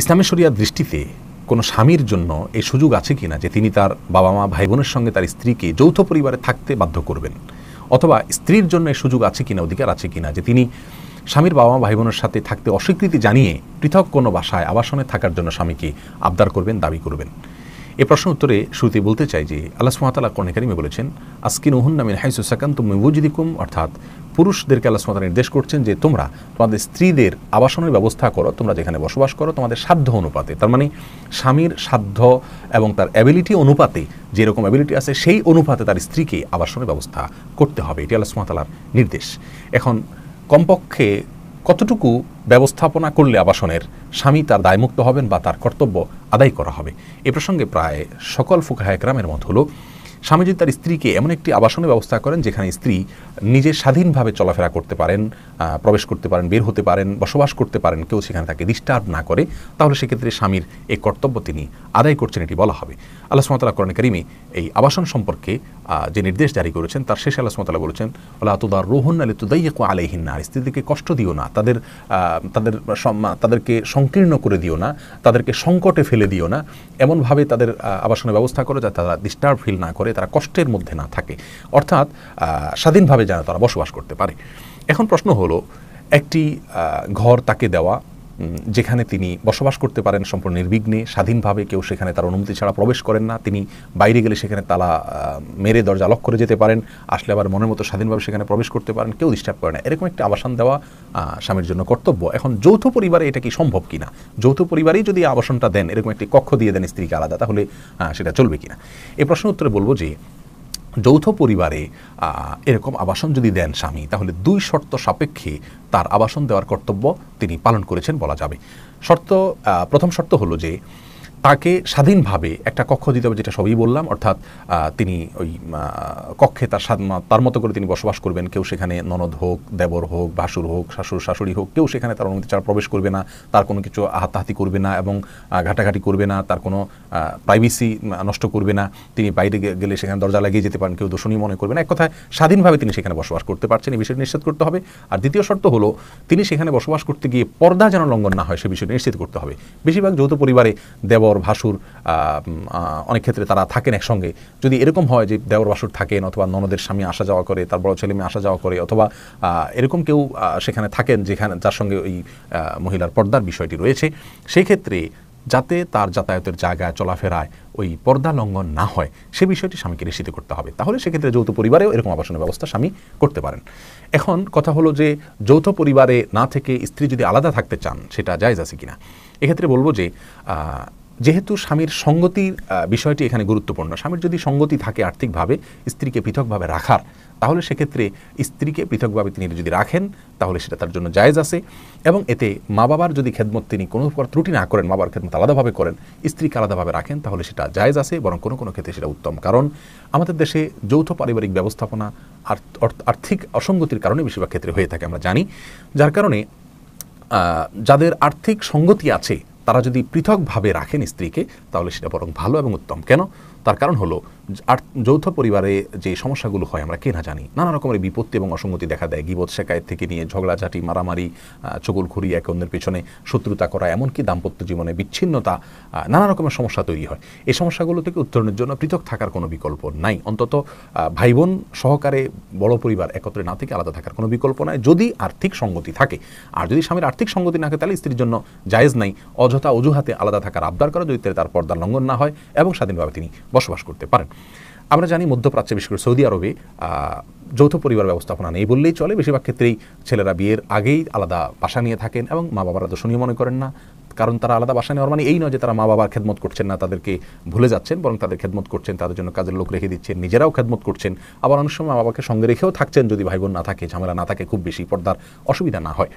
ইসলামী শরিয়ার দৃষ্টিতে কোনো স্বামীর জন্য এই সুযোগ আছে কিনা যে তিনি তার বাবা মা ভাই বোনের সঙ্গে তার স্ত্রীকে যৌথ পরিবারে থাকতে বাধ্য করবেন? অথবা স্ত্রীর জন্য এই সুযোগ আছে কিনা, অধিকার আছে কিনা যে তিনি স্বামীর বাবা মা ভাই বোনের সাথে থাকতে অস্বীকৃতি জানিয়ে পৃথক কোনো বাসায়, আবাসনে থাকার জন্য স্বামীকে আবদার করবেন, দাবি করবেন? এ প্রশ্ন উত্তরে শুরুতে বলতে চাই যে, আল্লাহ সুমাতালা কর্ণকারিমে বলেছেন আজকিন ওহুন নামিন হাইসু সাকান্ত মুজিদিকুম অর্থাৎ পুরুষদেরকে আল্লাহ সুমাতা নির্দেশ করছেন যে, তোমরা তোমাদের স্ত্রীদের আবাসনের ব্যবস্থা করো, তোমরা যেখানে বসবাস করো, তোমাদের সাধ্য অনুপাতে। তার মানে স্বামীর সাধ্য এবং তার অ্যাবিলিটি অনুপাতে, যেরকম অ্যাবিলিটি আছে, সেই অনুপাতে তার স্ত্রীকে আবাসনের ব্যবস্থা করতে হবে। এটি আল্লাহ সুমাতালার নির্দেশ। এখন কমপক্ষে কতটুকু ব্যবস্থাপনা করলে আবাসনের স্বামী তার দায়মুক্ত হবেন বা তার কর্তব্য আদায় করা হবে? এ প্রসঙ্গে প্রায় সকল ফুকাহায়করামের মত হলো স্বামী যদি তার স্ত্রীকে এমন একটি আবাসনের ব্যবস্থা করেন যেখানে স্ত্রী নিজে স্বাধীনভাবে চলাফেরা করতে পারেন প্রবেশ করতে পারেন, বের হতে পারেন, বসবাস করতে পারেন, কেউ সেখানে তাকে ডিস্টার্ব না করে, তাহলে সেক্ষেত্রে স্বামীর এই কর্তব্য তিনি আদায় করছেন, এটি বলা হবে। আল্লাহ সুমতাল্লাহ করণ করিমে এই আবাসন সম্পর্কে যে নির্দেশ জারি করেছেন, তার শেষে আল্লাহ সুমতাল্লাহ বলেছেন আল্লাহ তুদার রোহন আলী তুদাইয়াকু আলাইহিন্না স্ত্রীদেরকে কষ্ট দিও না, তাদের তাদের তাদেরকে সংকীর্ণ করে দিও না, তাদেরকে সংকটে ফেলে দিও না। এমনভাবে তাদের আবাসনের ব্যবস্থা করো যাতে তারা ডিস্টার্ব ফিল না করে তারা কষ্টের মধ্যে না থাকে। অর্থাৎ স্বাধীনভাবে যেন তারা বসবাস করতে পারে। এখন প্রশ্ন হলো, একটি ঘর তাকে দেওয়া যেখানে তিনি বসবাস করতে পারেন সম্পূর্ণ নির্বিঘ্নে, স্বাধীনভাবে কেউ সেখানে তার অনুমতি ছাড়া প্রবেশ করেন না। তিনি বাইরে গেলে সেখানে তালা মেরে দরজা লক করে যেতে পারেন, আসলে আবার মনের মতো স্বাধীনভাবে সেখানে প্রবেশ করতে পারেন, কেউ ডিস্টার্ব করে না। এরকম একটি আবাসন দেওয়া স্বামীর জন্য কর্তব্য। এখন যৌথ পরিবারে এটা কি সম্ভব কিনা? যৌথ পরিবারেই যদি আবাসনটা দেন, এরকম একটি কক্ষ দিয়ে দেন স্ত্রীকে আলাদা, তাহলে সেটা চলবে কিনা? এই প্রশ্ন উত্তরে বলব যে যৌথ পরিবারে এরকম আবাসন যদি দেন স্বামী, তাহলে দুই শর্ত সাপেক্ষে তার আবাসন দেওয়ার কর্তব্য তিনি পালন করেছেন বলা যাবে। শর্ত প্রথম শর্ত হলো যে তাকে স্বাধীনভাবে একটা কক্ষ দিতে হবে, যেটা সবই বললাম, অর্থাৎ তিনি ওই কক্ষে তার তার মতো করে তিনি বসবাস করবেন। কেউ সেখানে ননদ হোক, দেবর হোক, ভাসুর হোক শাশুর শাশুড়ি হোক, কেউ সেখানে তার অনুমতি ছাড়া প্রবেশ করবে না, তার কোনো কিছু হাতাহাতি করবে না এবং ঘাটাঘাটি করবে না, তার কোনো প্রাইভেসি নষ্ট করবে না। তিনি বাইরে গেলে সেখানে দরজা লাগিয়ে যেতে পারেন, কেউ দোষণীয় মনে করবে না। এক কথায়, স্বাধীনভাবে তিনি সেখানে বসবাস করতে পারছেন এই বিষয়টি নিশ্চিত করতে হবে। আর দ্বিতীয় শর্ত হলো, তিনি সেখানে বসবাস করতে গিয়ে পর্দা যেন লঙ্ঘন না হয়, সে বিষয়টি নিশ্চিত করতে হবে। বেশিরভাগ যৌথ পরিবারে দেবর দেওর ভাসুর অনেক ক্ষেত্রে তারা থাকেন একসঙ্গে। যদি এরকম হয় যে দেওর ভাসুর থাকেন অথবা ননদের স্বামী আসা যাওয়া করে, তার বড় ছেলে মেয়ে আসা যাওয়া করে, অথবা এরকম কেউ সেখানে থাকেন যেখানে, যার সঙ্গে ওই মহিলার পর্দার বিষয়টি রয়েছে সেই ক্ষেত্রে যাতে তার যাতায়াতের জায়গায় চলাফেরায় ওই পর্দা লঙ্ঘন না হয়, সে বিষয়টি স্বামীকে নিশ্চিত করতে হবে। তাহলে সেক্ষেত্রে যৌথ পরিবারেও এরকম আবাসনের ব্যবস্থা স্বামী করতে পারেন। এখন কথা হলো যে, যৌথ পরিবারে না থেকে স্ত্রী যদি আলাদা থাকতে চান, সেটা জায়জ আছে কিনা? এক্ষেত্রে বলব যে যেহেতু স্বামীর সঙ্গতির বিষয়টি এখানে গুরুত্বপূর্ণ। স্বামীর যদি সঙ্গতি থাকে আর্থিকভাবে, স্ত্রীকে পৃথকভাবে রাখার, তাহলে সেক্ষেত্রে স্ত্রীকে পৃথকভাবে তিনি যদি রাখেন, তাহলে সেটা তার জন্য জায়েজ আছে। এবং এতে মা বাবার যদি খেদমত তিনি কোনো প্রকার ত্রুটি না করেন মা বাবার খেদমত আলাদাভাবে করেন, স্ত্রীকে আলাদাভাবে রাখেন, তাহলে সেটা জায়েজ আছে বরং কোনো কোনো ক্ষেত্রে সেটা উত্তম। কারণ আমাদের দেশে যৌথ পারিবারিক ব্যবস্থাপনা আর্থিক অসঙ্গতির কারণে বেশিরভাগ ক্ষেত্রে হয়ে থাকে, আমরা জানি। যার কারণে যাদের আর্থিক সঙ্গতি আছে তারা যদি পৃথকভাবে রাখেন স্ত্রীকে, তাহলে সেটা বরং ভালো এবং উত্তম। কেন? তার কারণ হলো যৌথ পরিবারে যে সমস্যাগুলো হয়, আমরা কে না জানি। নানা রকমের বিপত্তি এবং অসঙ্গতি দেখা দেয়। গিবত শেখায়ত থেকে নিয়ে ঝগড়াঝাটি, মারামারি চকুলখুরি একে অন্যের পেছনে, শত্রুতা করা, এমনকি দাম্পত্য জীবনে বিচ্ছিন্নতা নানা রকমের সমস্যা তৈরি হয়। এই সমস্যাগুলো থেকে উত্তরণের জন্য পৃথক থাকার কোনো বিকল্প নাই। অন্তত ভাই বোন সহকারে বড় পরিবার একত্রে না থেকে আলাদা থাকার কোনো বিকল্প নাই। যদি আর্থিক সঙ্গতি থাকে, আর যদি স্বামীর আর্থিক সঙ্গতি না থাকে, তাহলে স্ত্রীর জন্য জায়েজ নাই। অযথা অজুহাতে আলাদা থাকার আবদার করা, যদি তার পর্দা লঙ্ঘন না হয় এবং স্বাধীনভাবে তিনি বসবাস করতে পারেন। আমরা জানি মধ্যপ্রাচ্যে, বিশেষ করে সৌদি আরবে যৌথ পরিবার ব্যবস্থাপনা নেই বললেই চলে। বেশিরভাগ ক্ষেত্রেই ছেলেরা বিয়ের আগেই আলাদা বাসা নিয়ে থাকেন এবং মা বাবারা দর্শনীয় মনে করেন না। কারণ তারা আলাদা বাসা নেওয়ার মানে এই নয় যে তারা মা বাবার খেদমত করছেন না, তাদেরকে ভুলে যাচ্ছেন, বরং তাদের খেদমত করছেন, তাদের জন্য কাজের লোক রেখে দিচ্ছেন, নিজেরাও খেদমত করছেন। আবার অনেক সময় মা বাবাকে সঙ্গে রেখেও থাকছেন যদি ভাই বোন না থাকে, ঝামেলা না থাকে, খুব বেশি পর্দার অসুবিধা না হয়।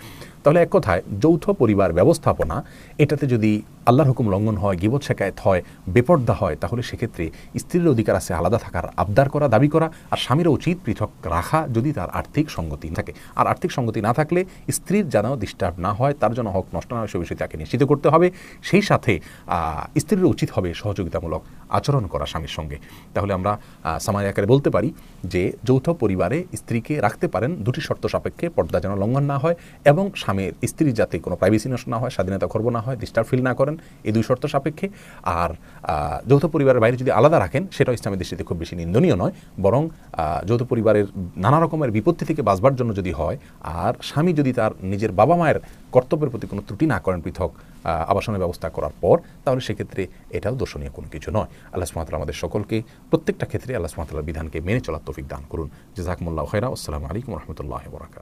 তাহলে এক কথায়, যৌথ পরিবার ব্যবস্থাপনা, এটাতে যদি আল্লাহর হুকুম লঙ্ঘন হয়, গিবত শেখায়ত হয়, বেপর্দা হয়, তাহলে সেক্ষেত্রে স্ত্রীর অধিকার আছে আলাদা থাকার আবদার করা, দাবি করা, আর স্বামীর উচিত পৃথক রাখা যদি তার আর্থিক সঙ্গতি থাকে। আর আর্থিক সঙ্গতি না থাকলে স্ত্রীর যেন ডিস্টার্ব না হয়, তার জন্য হক নষ্ট না হয়, সে বিষয়ে তাকে নিশ্চিত করতে হবে। সেই সাথে স্ত্রীর উচিত হবে সহযোগিতামূলক আচরণ করা স্বামীর সঙ্গে। তাহলে আমরা সামায় আকারে বলতে পারি যে, যৌথ পরিবারে স্ত্রীকে রাখতে পারেন, দুটি শর্ত সাপেক্ষে পর্দা যেন লঙ্ঘন না হয় এবং স্বামীর স্ত্রীর যাতে কোনো প্রাইভেসি নষ্ট না হয়, স্বাধীনতা খর্ব না হয় ডিস্টার্ব ফিল না করেন, এই দুই শর্ত সাপেক্ষে। আর যৌথ পরিবারের বাইরে যদি আলাদা রাখেন, সেটাও ইসলামের দৃষ্টিতে খুব বেশি নিন্দনীয় নয়। বরং যৌথ পরিবারের নানা রকমের বিপত্তি থেকে বাঁচবার জন্য যদি হয়, আর স্বামী যদি তার নিজের বাবা মায়ের কর্তব্যের প্রতি কোনো ত্রুটি না করেন পৃথক আবাসনের ব্যবস্থা করার পর, তাহলে সেক্ষেত্রে এটাও দর্শনীয় কোনো কিছু নয়। আল্লাহ সুমাতাল আমাদের সকলকে প্রত্যেকটা ক্ষেত্রে আল্লাহ সুমাতাল্লাহ বিধানকে মেনে চলার তৌফিক দান করুন। জাজাকমুল্লাহ খৈরা আসসালামু আলাইকুম রহমতুল্লাহ বরাকাত